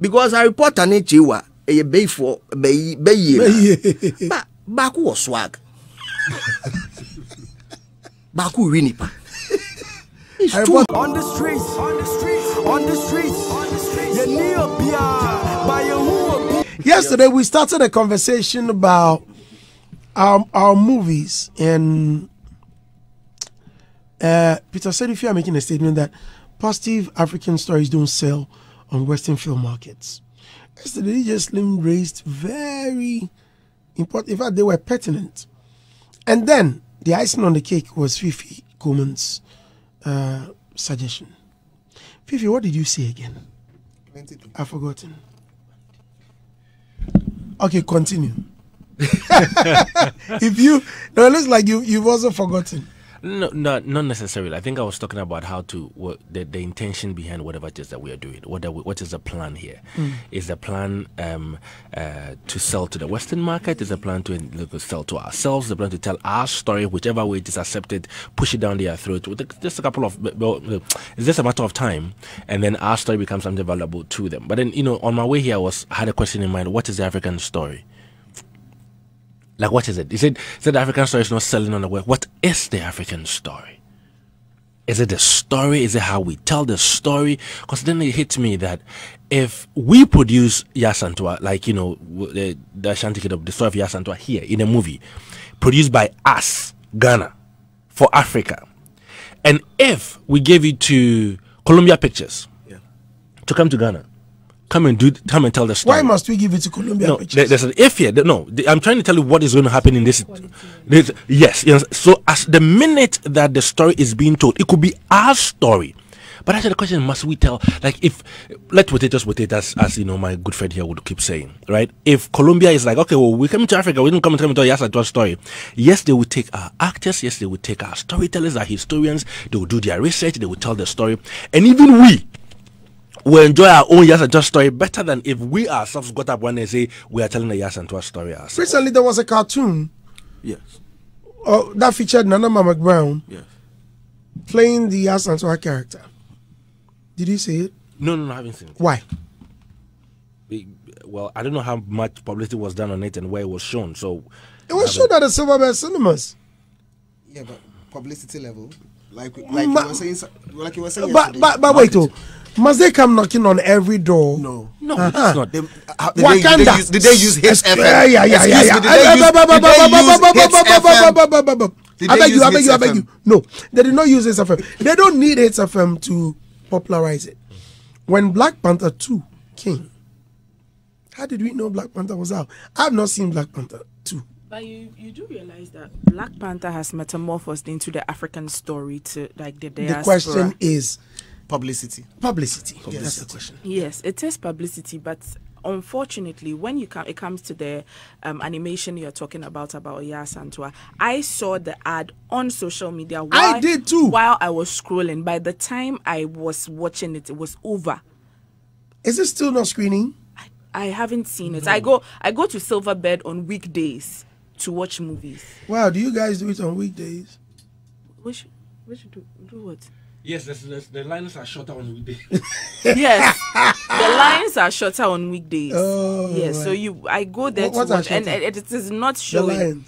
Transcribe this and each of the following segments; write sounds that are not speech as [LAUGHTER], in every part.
because a reporter ne kye wa ɛyɛ bɛyifoɔ bɛyi bɛyie na. [LAUGHS] Ba baako wɔ swag. Baako wi nipa I report- On the streets, on the streets, on the streets, on the streets. You need a beer, by your who Yesterday we started a conversation about our our movies and uh, Peter said if you are making a statement that positive African stories don't sell on Western film markets. Yesterday DJ Slim raised very important in fact they were pertinent. And then the icing on the cake was Fifi Coleman's uh, suggestion. Fifi, what did you say again? I've forgotten. Okay, continue. [LAUGHS] [LAUGHS] if you no, it looks like you you've also forgotten. No, not not necessarily. I think I was talking about how to what the, the intention behind whatever it is that we are doing. What are we, what is the plan here? Is the plan um, uh, to sell to the Western market? Is the plan to sell to ourselves? The plan to tell our story, whichever way it is accepted, push it down their throat. Just a couple of, it's just a matter of time, and then our story becomes something valuable to them. But then, you know, on my way here, I was I had a question in mind. What is the African story? Like, what is it? Is it, is it the African story is not selling on the web? What is the African story? Is it the story? Is it how we tell the story? Because then it hits me that if we produce Yaa Asantewaa, like, you know, the, the Ashanti Kingdom, the story of Yaa Asantewaa here in a movie, produced by us, Ghana, for Africa, and if we gave it to Columbia Pictures to come to Ghana, come and do, come and tell the story. Why must we give it to Columbia? No, there- there's an if here. No, the- I'm trying to tell you what is going to happen in this. this- yes, yes. So as the minute that the story is being told, it could be our story. But actually, the question must we tell? Like, if let potatoes potatoes, as you know, my good friend here would keep saying, right? If Columbia is like, okay, well, we come to Africa, we didn't come and tell me yes, I told a story. Yes, they would take our actors. Yes, they would take our storytellers, our historians. They would do their research. They would tell the story, and even we will enjoy our own Yes and Just story better than if we ourselves got up one day and say we are telling a Yes and Just story ourselves. Recently, there was a cartoon yes uh, that featured Nana Ama McBrown yes playing the Asantewaa character. Did you see it? No, no, no, I haven't seen it. Why? We- Well, I don't know how much publicity was done on it and where it was shown. So, It was shown at the Silverbird Cinemas. Yeah, but publicity level, like like Ma- you were saying, like you were saying. But yesterday, but, but wait, oh, must they come knocking on every door? no, no, Uh-huh. it's not. They, uh, did, they, did, they use, did they use Hitz FM? Yeah, yeah, yeah, yeah, yeah. me, did they use, did they use Hitz FM? Did I beg you, I beg you, I beg you. No, they did not use Hitz FM. They don't need Hitz FM to popularize it. When Black Panther 2 came, how did we know Black Panther was out? I've not seen Black Panther 2. But you, you do realize that Black Panther has metamorphosed into the African story to like the diaspora. The question is Publicity. publicity. Yeah, that's the question. Yes, it is publicity, but unfortunately, when you come, it comes to the um, animation you're talking about about Yaa Asantewaa, I saw the ad on social media. While, did too. While I was scrolling, by the time I was watching it, it was over. Is it still not screening? I, I haven't seen it. I go I go to Silverbird on weekdays to watch movies. Wow, do you guys do it on weekdays? Which which do do what? Yes, the lines are shorter on weekday. [LAUGHS] yes the lines are shorter on weekdays Oh, yes so you i go there What- to watch and, shorter? and it is not The showing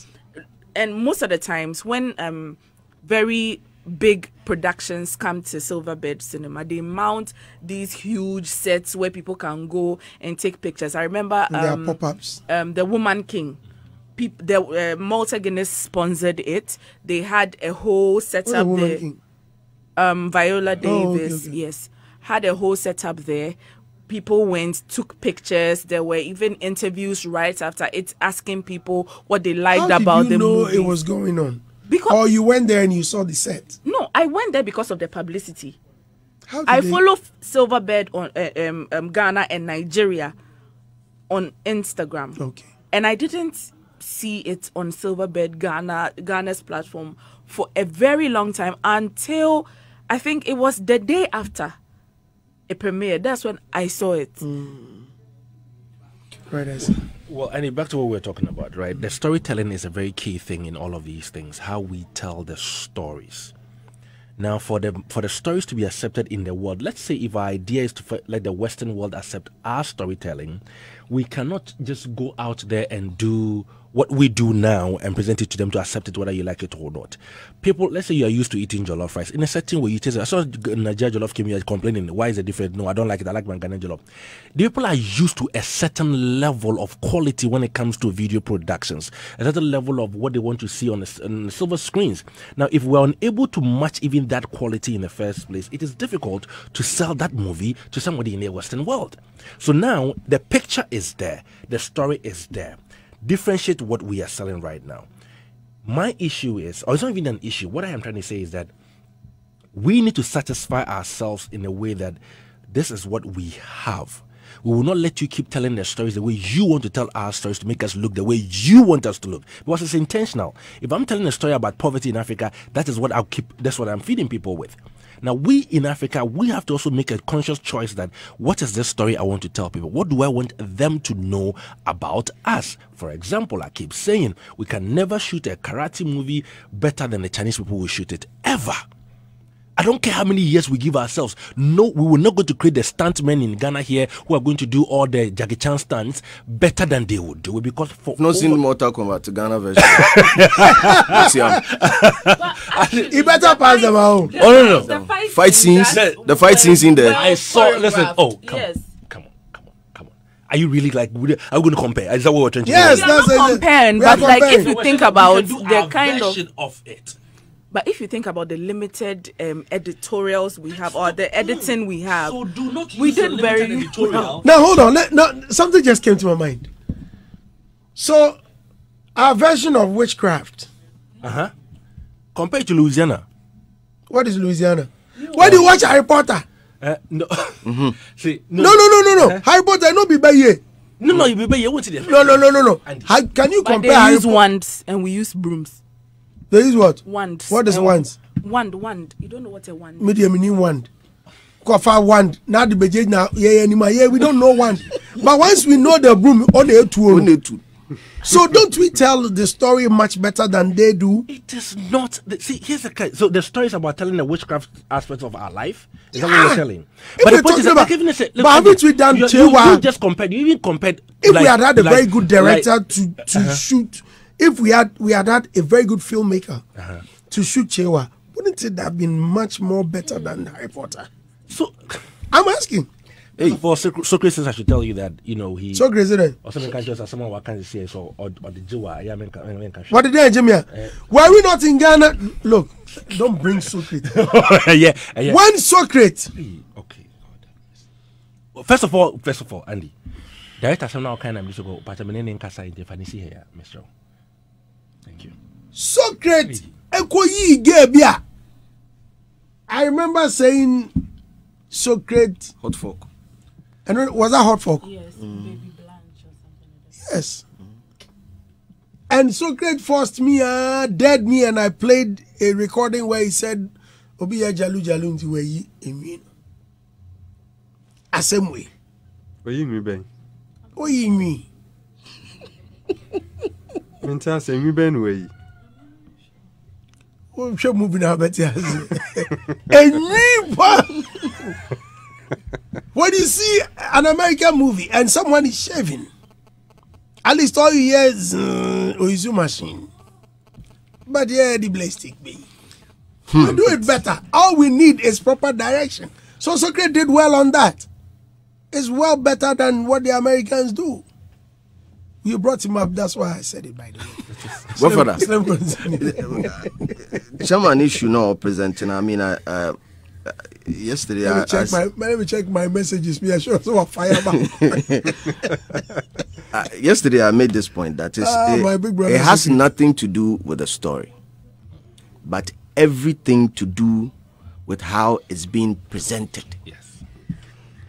and most of the times when um very big productions come to silverbird cinema they mount these huge sets where people can go and take pictures i remember um, pop-ups. um, the Woman King. Peop the uh, Malta Guinness sponsored it. They had a whole What's the setup Woman there. King? Um, Viola Oh, okay, Davis, okay. yes, had a whole setup there. People went, took pictures. There were even interviews right after it, asking people what they liked How did about you the know movie. it was going on? Because- or you went there and you saw the set. no, I went there because of the publicity. How did I they- follow Silverbird on uh, um, um, Ghana and Nigeria on Instagram. Okay. and I didn't see it on Silverbird Ghana Ghana's platform for a very long time until I think it was the day after it premiered. That's when I saw it. Hmm. Right, I see. Well, and back to what we were talking about, right? The storytelling is a very key thing in all of these things. How we tell the stories. Now, for the for the stories to be accepted in the world, let's say if our idea is to f- let the Western world accept our storytelling, we cannot just go out there and do what we do now and present it to them to accept it whether you like it or not. People, let's say you are used to eating jollof rice in a certain way. You taste it. I saw Nigeria jollof came here complaining, why is it different? No, I don't like it. I like my Ghanaian jollof. The people are used to a certain level of quality when it comes to video productions, a certain level of what they want to see on the, on the silver screens. Now, if we're unable to match even that quality in the first place, it is difficult to sell that movie to somebody in the Western world. So now the picture is there, the story is there. Differentiate what we are selling right now. My issue is, or it's not even an issue, what I am trying to say is that we need to satisfy ourselves in a way that this is what we have. We will not let you keep telling the stories the way you want to tell our stories to make us look the way you want us to look. Because it's intentional. If I'm telling a story about poverty in Africa, that is what I'll keep that's what I'm feeding people with. Now we in Africa, we have to also make a conscious choice that what is this story I want to tell people? What do I want them to know about us? For example, I keep saying we can never shoot a karate movie better than the Chinese people will shoot it. Ever. I don't care how many years we give ourselves. No, we will not go to create the stuntmen in Ghana here who are going to do all the Jackie Chan stunts better than they would do it because for I've not seen over- Mortal Kombat to Ghana version. [LAUGHS] See, um, He better pass them out. Oh no no. The fight, Fight scenes, scenes, the fight scenes in there. well I saw. Listen. Oh come yes. on, come on, come on, come on. Are you really like? would- Are we going to compare? Is that what we're trying to Yes, do? We are that's not it. comparing, but like if you think about the kind of version of it. But if you think about the limited um, editorials we have or the editing we have, So do not we use a did very editorial. [LAUGHS] Now hold on. Let, no, something just came to my mind. So, our version of witchcraft. Uh huh. Compared to Louisiana. What is Louisiana? When you watch Harry Potter? Uh, no. [LAUGHS] See. No, no, no, no, no. Uh-huh. Harry Potter no be by here. No, no. You be you went to the. No, no, no, no, no. And- How, can you but compare they use Potter? wands and we use brooms. They use what? Wands. What is and- wands? Wand, wand. You don't know what a wand. Medium meaning wand. Kofa wand. Now the budget now yeah anymore. Yeah, we don't know wand. but once we know the broom on the two. only two. So don't we tell the story much better than they do? It is not. The, see, here's the case. So the story is about telling the witchcraft aspects of our life. Is that what you're telling? If we're talking that, about- even if it- but look, haven't we done you, you, Chewa? you just compared. You even compared. If like- we had had a like- very good director like- to to shoot, if we had we had had a very good filmmaker Uh-huh. to shoot Kyeiwaa, wouldn't it have been much more better than Harry Potter? so, I'm asking. Hey. for Soc- Socrates, I should tell you that you know he. So crazy then. or something can just someone what can say so or or the Jewa. Yeah, men can- men can- What did they Jimmy? Were we not in Ghana? Look, don't bring Socrates. [LAUGHS] yeah, yeah. When Socrates, Okay. Well, first of all, first of all, Andy, director some now kind of music go, but I'm in Kasa in the Japanese here, Mr. Thank you. Socrates, Ekoyi Gebia. I remember saying Socrates, Hot folk. and was that hot folk? Yes, baby Blanche or something like Yes. And Socrates forced me, uh, dead me, and I played a recording where he said, Obi ya jalu jalu nti weyi emi. Asem way. oyi nwi bɛn Oyi nwi. [LAUGHS] mente asɛ nwi bɛn na wayi wohwɛ movie na wobɛte ase enwi pa when you see an american movie and someone is shaving at least all you hear is uh, oizu machine. But yeah the blade stick be we do it better. All we need is proper direction. So socrates did well on that. It's well better than what the americans do you brought him up that's why i said it by the way [LAUGHS] What for that? Let me continue. Chairman issue now presenting. I mean, I, uh, uh, yesterday Let I, me check I, my let me check my messages. Me, I sure so a fireman. uh, yesterday I made this point that is Ah, it, my big brother it has secret. nothing to do with the story, but everything to do with how it's being presented. Yes.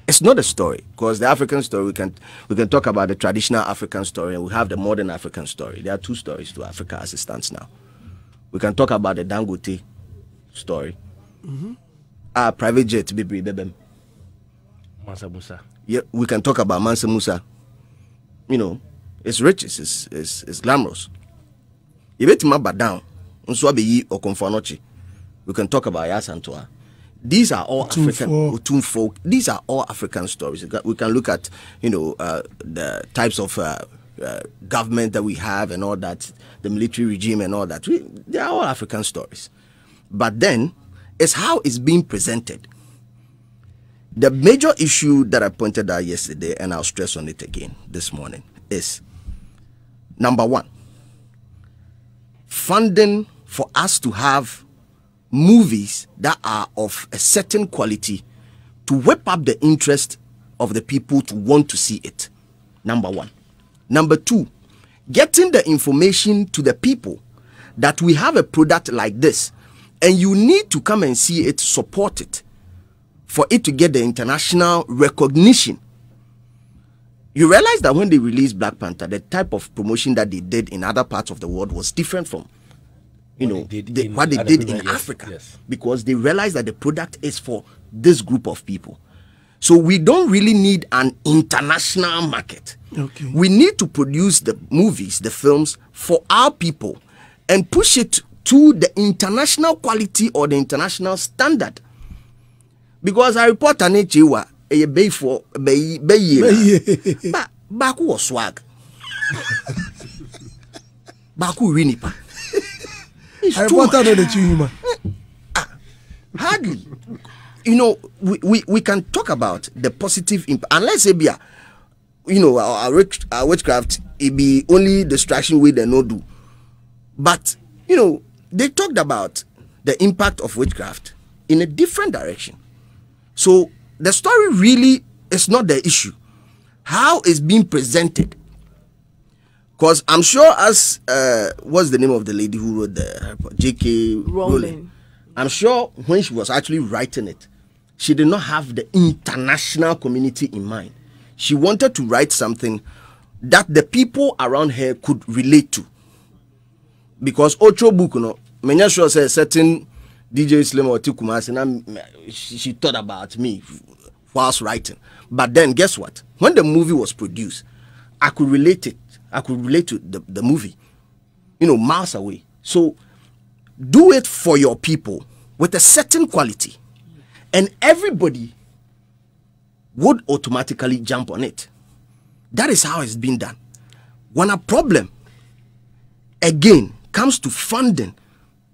It's not a story because the African story we can we can talk about the traditional African story and we have the modern African story. There are two stories to Africa as it stands now. We can talk about the Dangote story. our private jet, Bibri Bebem. Mansa Musa. yeah, we can talk about Mansa Musa. You know, it's rich, it's, it's, it's, it's glamorous. You bet him down. Nso abeyi okomfo. We can talk about Yaa Asantewaa. These are all African Otumfuo. Otumfuo. These are all African stories. We can- We can look at, you know, uh, the types of uh, uh, government that we have and all that, the military regime and all that. We, they are all African stories. But then, it's how it's being presented. The major issue that I pointed out yesterday, and I'll stress on it again this morning, is number one, funding for us to have movies that are of a certain quality to whip up the interest of the people to want to see it. Number one. Number two, getting the information to the people that we have a product like this and you need to come and see it, support it for it to get the international recognition. You realize that when they released Black Panther, the type of promotion that they did in other parts of the world was different from you What know they did the- in what they did in yes, Africa yes. because they realized that the product is for this group of people. So we don't really need an international market. Okay. We need to produce the movies, the films for our people and push it to the international quality or the international standard. Because I report an HA a bay for bay bay ba baako wɔ swag [LAUGHS] baako wi nipa It's I too much. out the human. hardly you know we, we, we can talk about the positive impact unless say be a, you know our, our, our witchcraft it be only distraction wey dem no do but you know they talked about the impact of witchcraft in a different direction so the story really is not the issue how it's being presented because i'm sure as uh what's the name of the lady who wrote the jk Rowling. I'm sure when she was actually writing it, she did not have the international community in mind. She wanted to write something that the people around her could relate to. Because Ocho know, many sure say certain DJ Slim or Tikumasi, and she, she thought about me whilst writing. But then guess what? When the movie was produced, I could relate it. I could relate to the, the movie, you know, miles away. So do it for your people with a certain quality. And everybody would automatically jump on it. That is how it's been done. When a problem again comes to funding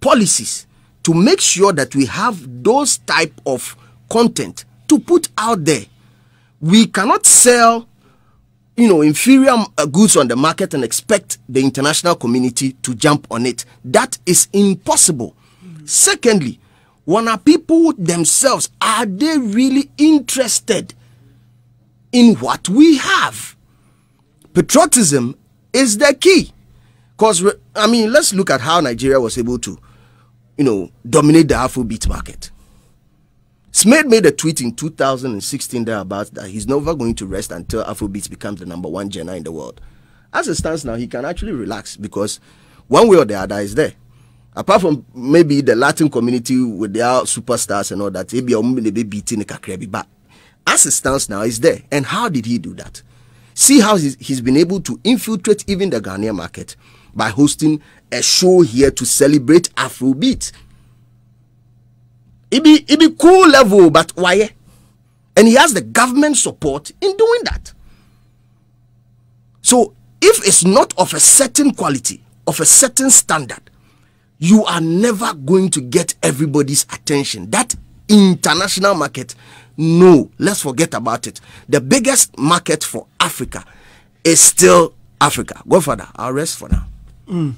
policies to make sure that we have those type of content to put out there we cannot sell you know inferior uh, goods on the market and expect the international community to jump on it. That is impossible. Secondly when our people themselves are they really interested in what we have? Patriotism is the key. Because i mean let's look at how nigeria was able to you know dominate the afrobeat market Smith made a tweet in 2016 thereabouts that he's never going to rest until Afrobeats becomes the number one genre in the world. As it stands now, he can actually relax because one way or the other is there. Apart from maybe the Latin community with their superstars and all that, maybe be beating the but as it stands now, is there. And how did he do that? See how he's, he's been able to infiltrate even the Ghanaian market by hosting a show here to celebrate Afrobeat it be it be cool level but why? And he has the government support in doing that. So if it's not of a certain quality of a certain standard you are never going to get everybody's attention. That international market no let's forget about it. The biggest market for africa is still africa. Godfather i'll rest for now. Streets,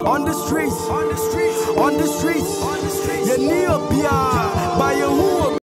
on the streets, on the streets, on the streets. You need a beer, buy your